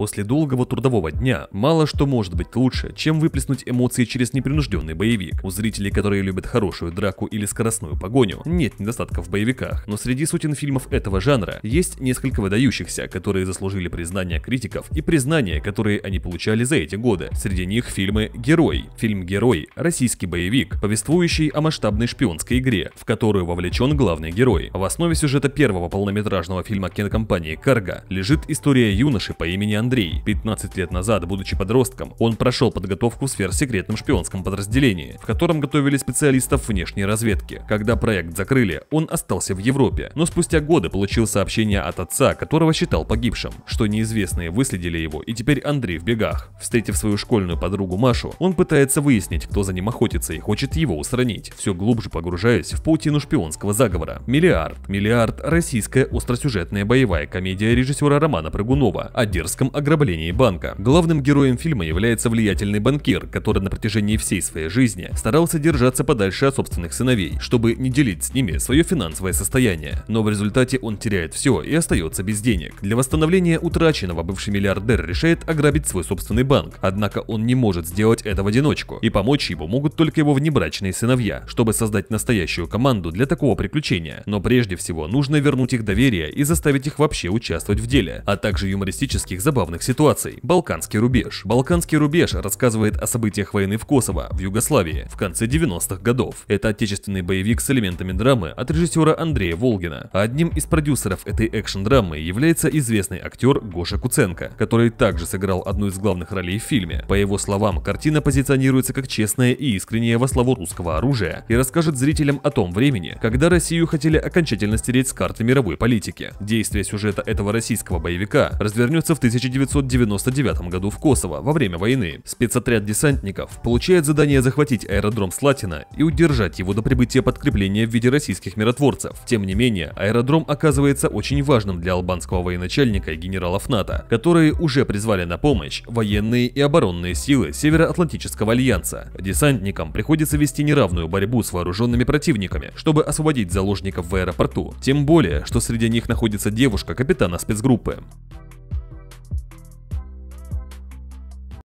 После долгого трудового дня мало что может быть лучше, чем выплеснуть эмоции через непринужденный боевик. У зрителей, которые любят хорошую драку или скоростную погоню, нет недостатков в боевиках, но среди сотен фильмов этого жанра есть несколько выдающихся, которые заслужили признание критиков и признание, которые они получали за эти годы. Среди них фильмы «Герой». Фильм «Герой» – российский боевик, повествующий о масштабной шпионской игре, в которую вовлечен главный герой. В основе сюжета первого полнометражного фильма кинокомпании «Карга» лежит история юноши по имени Андрей. 15 лет назад, будучи подростком, он прошел подготовку в сверхсекретном шпионском подразделении, в котором готовили специалистов внешней разведки. Когда проект закрыли, он остался в Европе, но спустя годы получил сообщение от отца, которого считал погибшим, что неизвестные выследили его, и теперь Андрей в бегах. Встретив свою школьную подругу Машу, он пытается выяснить, кто за ним охотится и хочет его устранить, все глубже погружаясь в паутину шпионского заговора. Миллиард. Миллиард – российская остросюжетная боевая комедия режиссера Романа Прыгунова о дерзком ограблении банка. Главным героем фильма является влиятельный банкир, который на протяжении всей своей жизни старался держаться подальше от собственных сыновей, чтобы не делить с ними свое финансовое состояние. Но в результате он теряет все и остается без денег. Для восстановления утраченного бывший миллиардер решает ограбить свой собственный банк, однако он не может сделать это в одиночку, и помочь ему могут только его внебрачные сыновья, чтобы создать настоящую команду для такого приключения. Но прежде всего нужно вернуть их доверие и заставить их вообще участвовать в деле, а также юмористических забавных ситуаций. Балканский рубеж. Балканский рубеж рассказывает о событиях войны в Косово, в Югославии, в конце 90-х годов. Это отечественный боевик с элементами драмы от режиссера Андрея Волгина. Одним из продюсеров этой экшн-драмы является известный актер Гоша Куценко, который также сыграл одну из главных ролей в фильме. По его словам, картина позиционируется как честное и искреннее во славу русского оружия и расскажет зрителям о том времени, когда Россию хотели окончательно стереть с карты мировой политики. Действие сюжета этого российского боевика развернется в 1999 году в Косово во время войны. Спецотряд десантников получает задание захватить аэродром Слатина и удержать его до прибытия подкрепления в виде российских миротворцев. Тем не менее, аэродром оказывается очень важным для албанского военачальника и генералов НАТО, которые уже призвали на помощь военные и оборонные силы Североатлантического альянса. Десантникам приходится вести неравную борьбу с вооруженными противниками, чтобы освободить заложников в аэропорту. Тем более, что среди них находится девушка капитана спецгруппы.